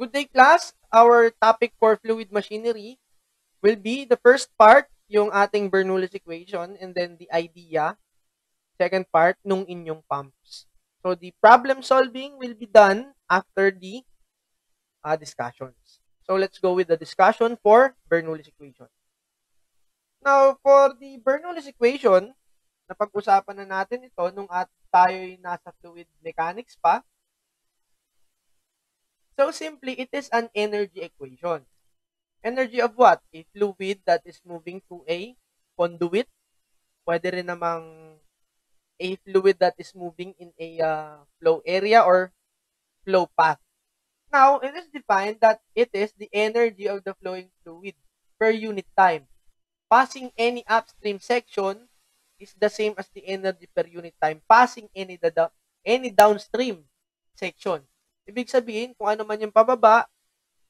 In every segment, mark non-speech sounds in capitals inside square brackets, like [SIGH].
Good day class. Our topic for fluid machinery will be the first part, yung ating Bernoulli's equation, and then the idea. Second part, nung inyong pumps. So the problem solving will be done after the uh, discussions. So let's go with the discussion for Bernoulli's equation. Now, for the Bernoulli's equation, napag-usapan na natin ito nung at tayo'y nasa fluid mechanics pa. So simply, it is an energy equation. Energy of what? A fluid that is moving through a conduit. Pwede rin namang a fluid that is moving in a uh, flow area or flow path. Now, it is defined that it is the energy of the flowing fluid per unit time. Passing any upstream section is the same as the energy per unit time passing any the any downstream section. Ibig sabihin, kung ano man yung pababa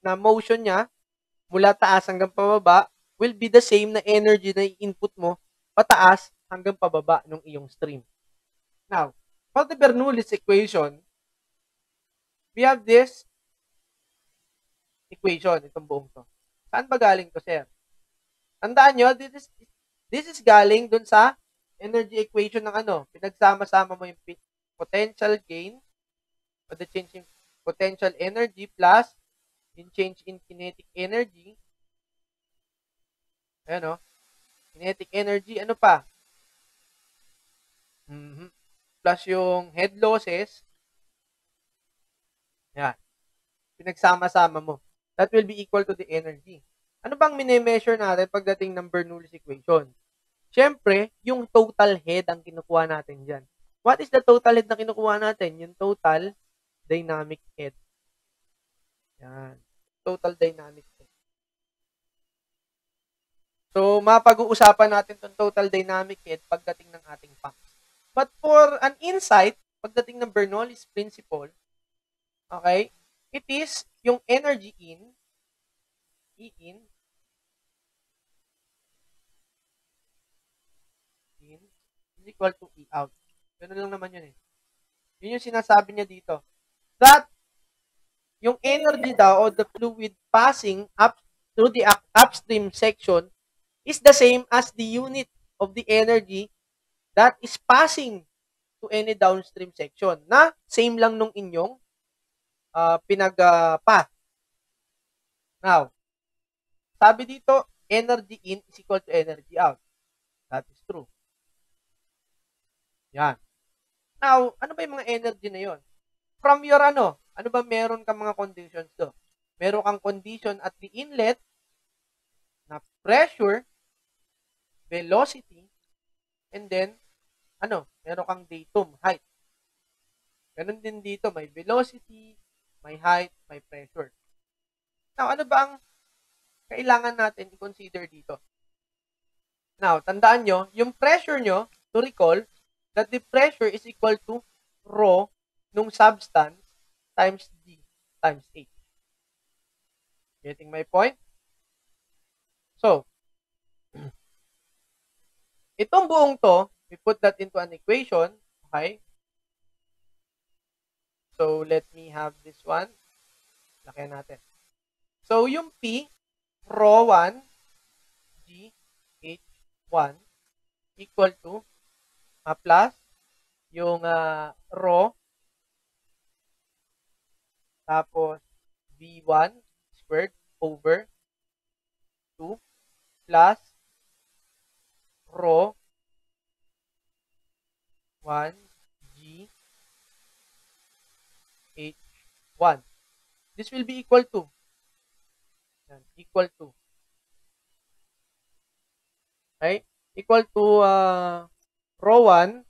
na motion niya mula taas hanggang pababa will be the same na energy na i-input mo pataas hanggang pababa ng iyong stream. Now, for the Bernoulli's equation, we have this equation, itong buong to. Saan ba galing to, sir? Tandaan nyo, this is, this is galing dun sa energy equation ng ano, pinagsama-sama mo yung potential gain o the change in potential energy plus yung change in kinetic energy. Ayan o. Kinetic energy, ano pa? Mm-hmm. Plus yung head losses. Yan. Pinagsama-sama mo. That will be equal to the energy. Ano bang mini-measure natin pagdating ng Bernoulli's equation? Siyempre, yung total head ang kinukuha natin dyan. What is the total head na kinukuha natin? Yung total dynamic head. Yan. Total dynamic head. So, mapag-uusapan natin itong total dynamic head pagdating ng ating pumps. But for an insight, pagdating ng Bernoulli's principle, okay, it is yung energy in, E in, in, is equal to E out. Ganun lang naman yun eh. Yun yung sinasabi niya dito. That yung energy daw o the fluid passing up through the upstream section is the same as the unit of the energy that is passing to any downstream section na same lang nung inyong uh, pinag-path. Uh, Now, sabi dito, energy in is equal to energy out. That is true. Yan. Now, ano ba yung mga energy na yon? From your ano, ano ba meron kang mga conditions do? Meron kang condition at the inlet na pressure, velocity, and then, ano, meron kang datum, height. Ganun din dito, may velocity, may height, may pressure. Now, ano ba ang kailangan natin i-consider dito? Now, tandaan nyo, yung pressure nyo, to recall, that the pressure is equal to rho nung substance times D times H. Getting my point? So, [CLEARS THROAT] itong buong to, we put that into an equation, okay? So, let me have this one. Laki natin. So, yung P, rho 1, G, H1, equal to, uh, plus, yung uh, rho, tapos, V1 squared over 2 plus rho 1 G H1. This will be equal to yan, equal to okay? Equal to uh, rho 1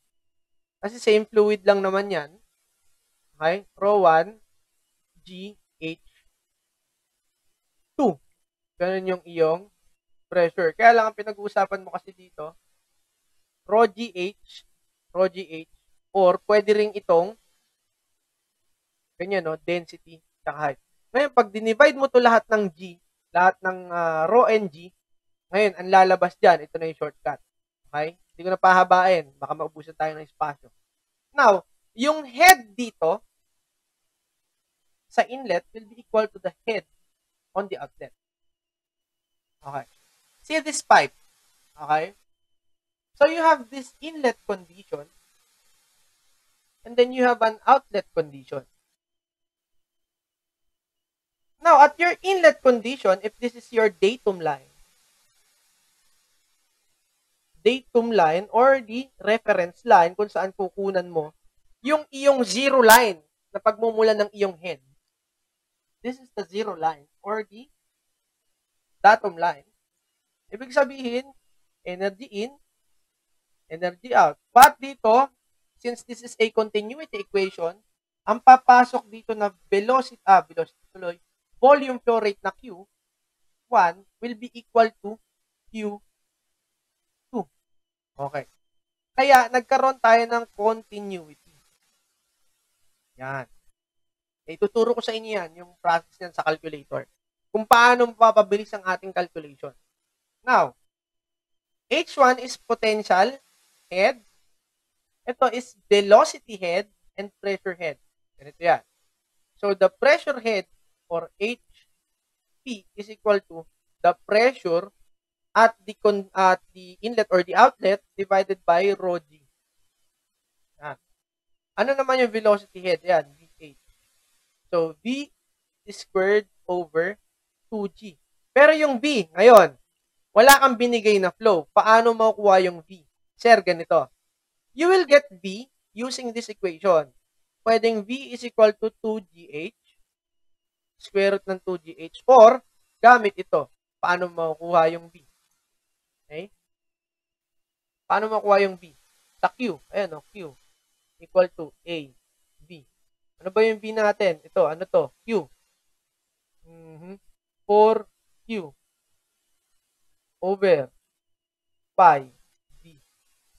kasi same fluid lang naman yan. Okay? Rho 1 GH2. Ganun yung iyong pressure. Kaya lang ang pinag-uusapan mo kasi dito, rho GH, rho GH, or pwede ring itong ganyan, no? density, tsaka height. Ngayon, pag dinivide mo to lahat ng G, lahat ng uh, rho and G, ngayon, ang lalabas dyan, ito na yung shortcut. Okay? Hindi ko na pahabain. Baka maubusan tayo ng espasyo. Now, yung head dito, sa inlet will be equal to the head on the outlet. Okay. See this pipe. Okay. So you have this inlet condition and then you have an outlet condition. Now, at your inlet condition, if this is your datum line, datum line or the reference line kung saan kukunan mo yung iyong zero line na pagmumula ng iyong head. This is the zero line or the datum line. Ibig sabihin, energy in, energy out. But dito, since this is a continuity equation, ang papasok dito na velocity, ah, velocity tuloy, volume flow rate na Q1 will be equal to Q2. Okay. Kaya, nagkaroon tayo ng continuity. Yan. Eh, tuturo ko sa inyo yan, yung process yan sa calculator. Kung paano mapapabilis ang ating calculation. Now, H1 is potential head. Ito is velocity head and pressure head. Ganito yan. So, the pressure head or HP is equal to the pressure at the con at the inlet or the outlet divided by rho g. Yan. Ano naman yung velocity head? Yan. So, V squared over 2G. Pero yung V, ngayon, wala kang binigay na flow. Paano makukuha yung V? Sir, ganito. You will get V using this equation. Pwedeng V is equal to 2GH square root ng 2GH or gamit ito. Paano makukuha yung B? Okay? Paano makukuha yung B? Sa Q. Ayan o, Q. Equal to A. Ano ba yung B natin? Ito, ano to? Q. Mm-hmm. 4Q over pi B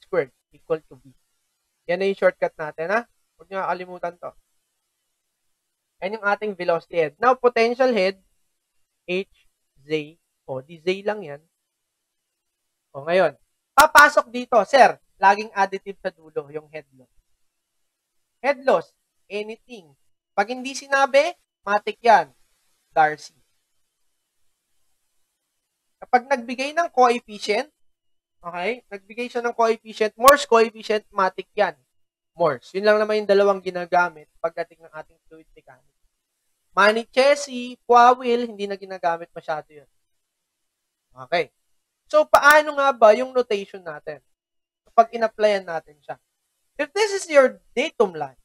squared equal to B. Yan na yung shortcut natin, ha? Huwag nyo kakalimutan to. Yan yung ating velocity head. Now, potential head, H, Z. O, di Z lang yan. O, ngayon, papasok dito, sir, laging additive sa dulo, yung head loss. Head loss, anything. Pag hindi sinabi, matik yan. Darcy. Kapag nagbigay ng coefficient, okay, nagbigay siya ng coefficient, Morse coefficient, matik yan. Morse. Yun lang naman yung dalawang ginagamit pagdating ng ating fluid mechanics. Manichesi, Puawil, hindi na ginagamit masyado yun. Okay. So, paano nga ba yung notation natin? Kapag in-applyan natin siya. If this is your datum line,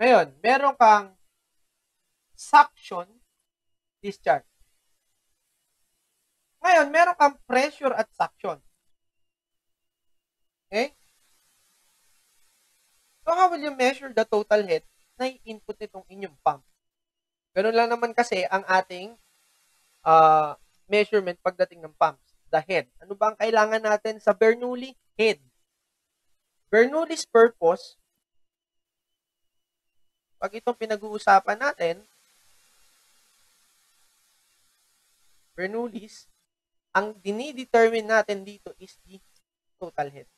ngayon, meron kang suction discharge. Ngayon, meron kang pressure at suction. Okay? So, how will you measure the total head na input nitong inyong pump? Ganun lang naman kasi ang ating uh, measurement pagdating ng pumps. The head. Ano ba ang kailangan natin sa Bernoulli? Head. Bernoulli's purpose, pag itong pinag-uusapan natin, Bernoulli's, ang dinidetermine natin dito is the total head.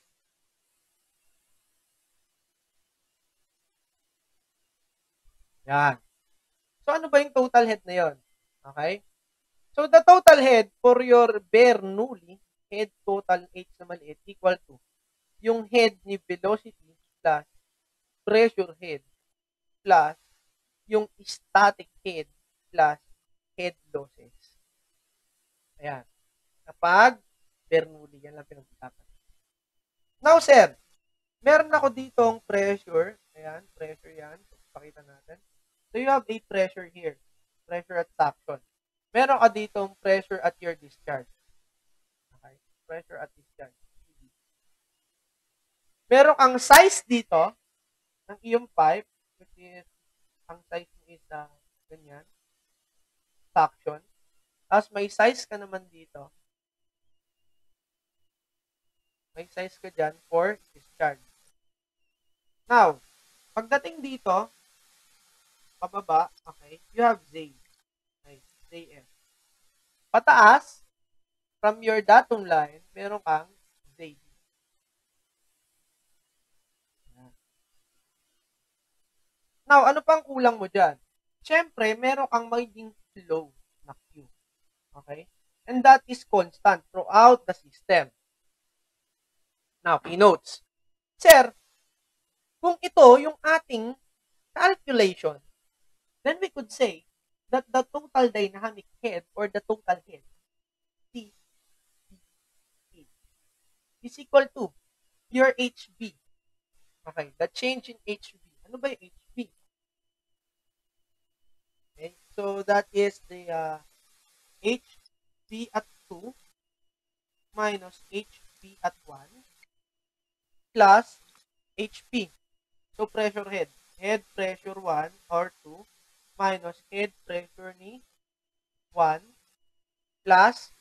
Yan. So, ano ba yung total head na yon? Okay? So, the total head for your Bernoulli, head total H na maliit, equal to yung head ni velocity plus pressure head plus yung static head plus head losses. Ayan. Kapag Bernoulli, yan lang pinag-usapan. Now, sir, meron ako ditong pressure. Ayan, pressure yan. Pakita natin. So, you have a pressure here. Pressure at suction. Meron ka ditong pressure at your discharge. Okay? Pressure at discharge. Meron kang size dito ng iyong pipe, is, ang size mo is uh, ganyan, suction. Tapos may size ka naman dito. May size ka dyan for discharge. Now, pagdating dito, pababa, okay, you have Z. Okay, ZF. Pataas, from your datum line, meron kang ZD. Now, ano pang kulang mo dyan? Siyempre, meron kang magiging flow na Q. Okay? And that is constant throughout the system. Now, keynotes. Sir, kung ito yung ating calculation, then we could say that the total dynamic head or the total head T, T, is equal to your HB. Okay, the change in HB. Ano ba yung HB? So that is the uh, HB at 2 minus HB at 1 plus HP. So, pressure head. Head pressure 1 or 2 minus head pressure ni 1 plus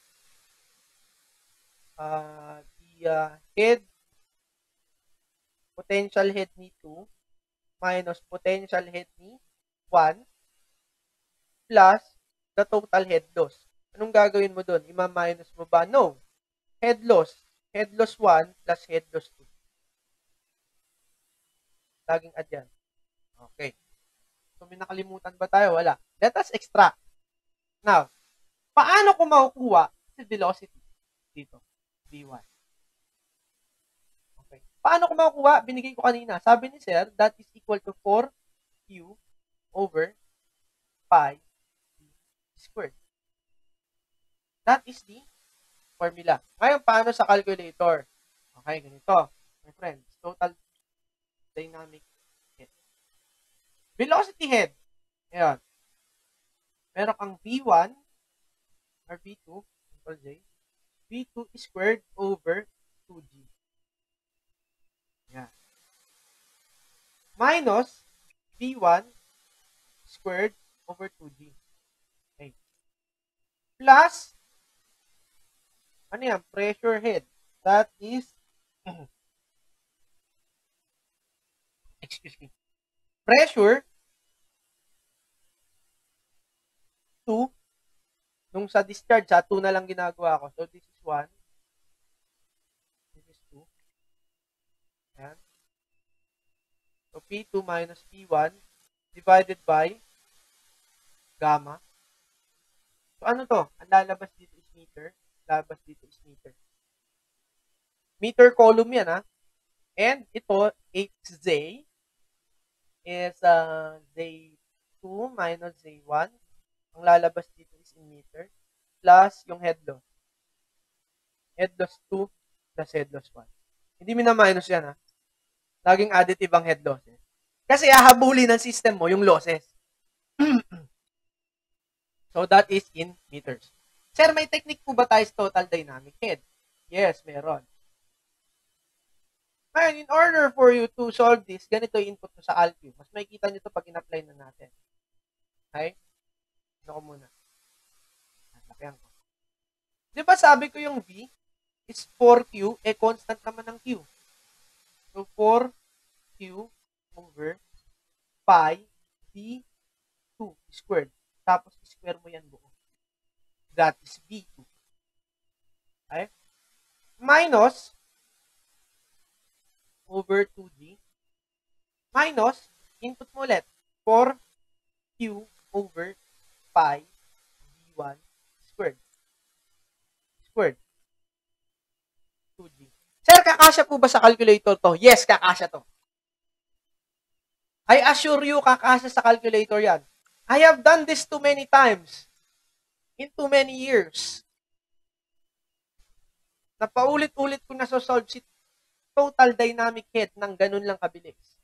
uh, the uh, head potential head ni 2 minus potential head ni 1 plus the total head loss. Anong gagawin mo doon? Ima-minus mo ba? No. Head loss. Head loss 1 plus head loss 2. Laging add yan. Okay. So, may nakalimutan ba tayo? Wala. Let us extract. Now, paano ko makukuha si velocity dito? V1. Okay. Paano ko makukuha? Binigay ko kanina. Sabi ni Sir, that is equal to 4Q over pi squared. That is the formula. Ngayon, paano sa calculator? Okay, ganito. My friends, total dynamic head. Velocity head. Ayan. Meron kang V1 or V2, simple J. V2 squared over 2G. Ayan. Minus V1 squared over 2G. Plus, ano yan? Pressure head. That is [CLEARS THROAT] excuse me, pressure to nung sa discharge, sa 2 na lang ginagawa ko. So, this is 1. This is 2. Ayan. So, P2 minus P1 divided by gamma. So, ano to? Ang lalabas dito is meter. Lalabas dito is meter. Meter column yan, ha? And ito, HZ is uh, Z2 minus Z1. Ang lalabas dito is in meter. Plus yung head loss. Head loss 2 plus head loss 1. Hindi mina-minus yan ha. Laging additive ang head losses. Kasi hahabulin ng system mo yung losses. So that is in meters. Sir, may technique po ba tayo sa total dynamic head? Yes, meron. Ngayon, in order for you to solve this, ganito yung input mo sa AlQ. Mas makikita nyo ito pag in-apply na natin. Okay? Ano ko muna? Lakayan ko. Di ba sabi ko yung V is 4Q, eh constant naman ng Q. So, 4Q over pi D2 squared. Tapos, square mo yan buo. That is V2. Okay? Minus over 2G minus, input mo ulit, 4Q over pi D1 squared. Squared. 2G. Sir, kakasya po ba sa calculator to? Yes, kakasya to. I assure you, kakasya sa calculator yan. I have done this too many times. In too many years. Napaulit-ulit ko na so-solve si total dynamic head ng ganun lang kabilis.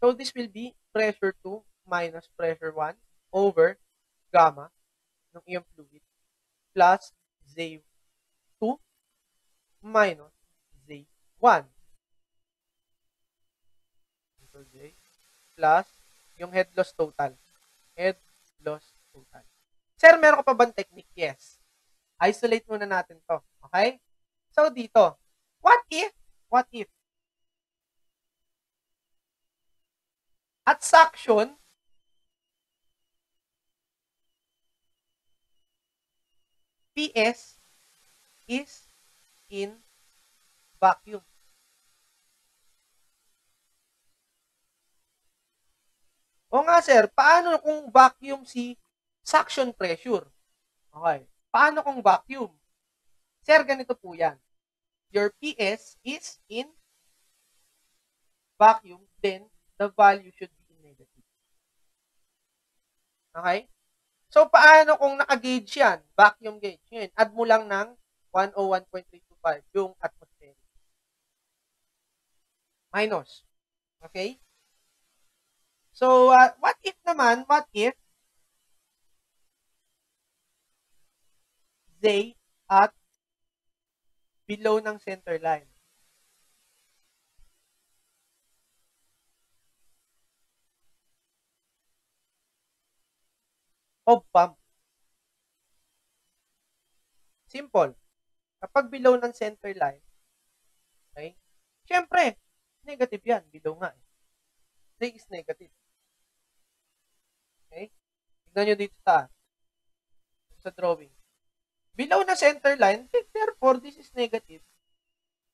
So, this will be pressure 2 minus pressure 1 over gamma ng iyong fluid plus Z2 minus Z1. So, J plus yung head loss total. Head loss total. Sir, meron ka pa bang technique? Yes. Isolate muna natin to. Okay? So, dito, What if? What if? At suction, PS is in vacuum. O nga sir, paano kung vacuum si suction pressure? Okay. Paano kung vacuum? Sir, ganito po yan. Your PS is in vacuum, then the value should be in negative. Okay? So, paano kung naka-gauge yan? Vacuum gauge. Ngayon, add mo lang ng 101.325 yung atmospheric. Minus. Okay? So, uh, what if naman, what if they at below ng center line? Of pump. Simple. Kapag below ng center line, okay, syempre, negative yan. Below nga eh. 3 is negative. Okay? Tignan nyo dito sa sa drawing. Below na center line, therefore, this is negative.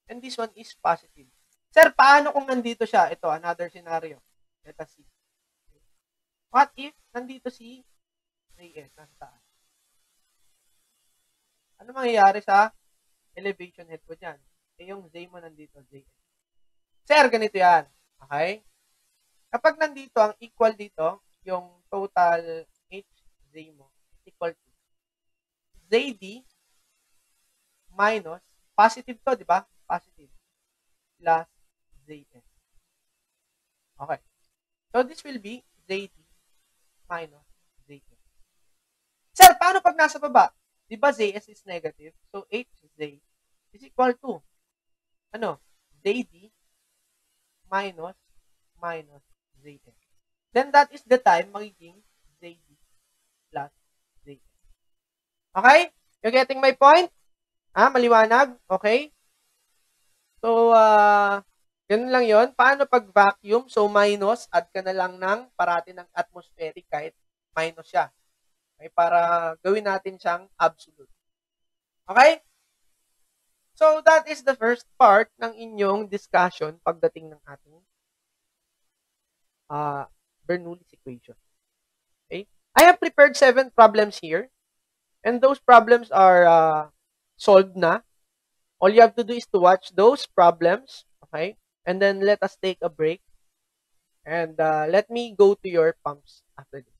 And this one is positive. Sir, paano kung nandito siya? Ito, another scenario. Let us see. What if nandito si JS nasa taas? Ano mangyayari sa elevation head ko dyan? Eh, yung Z mo nandito, JS. Sir, ganito yan. Okay? Kapag nandito, ang equal dito, yung total HZ mo, equal to ZD minus, positive to, di ba? Positive. Plus ZS. Okay. So, this will be ZD minus ZS. Sir, paano pag nasa baba? Di ba ZS is negative? So, HZ is equal to, ano? ZD minus minus ZS. Then, that is the time magiging ZD plus ZS. Okay? You getting my point? Ah, maliwanag? Okay? So, uh, ganun lang yon Paano pag vacuum? So, minus, add ka na lang ng parati ng atmospheric kahit minus siya. Okay? Para gawin natin siyang absolute. Okay? So, that is the first part ng inyong discussion pagdating ng ating uh, Bernoulli's equation. Okay? I have prepared seven problems here. And those problems are uh, solved na. All you have to do is to watch those problems. Okay? And then let us take a break. And uh, let me go to your pumps after this.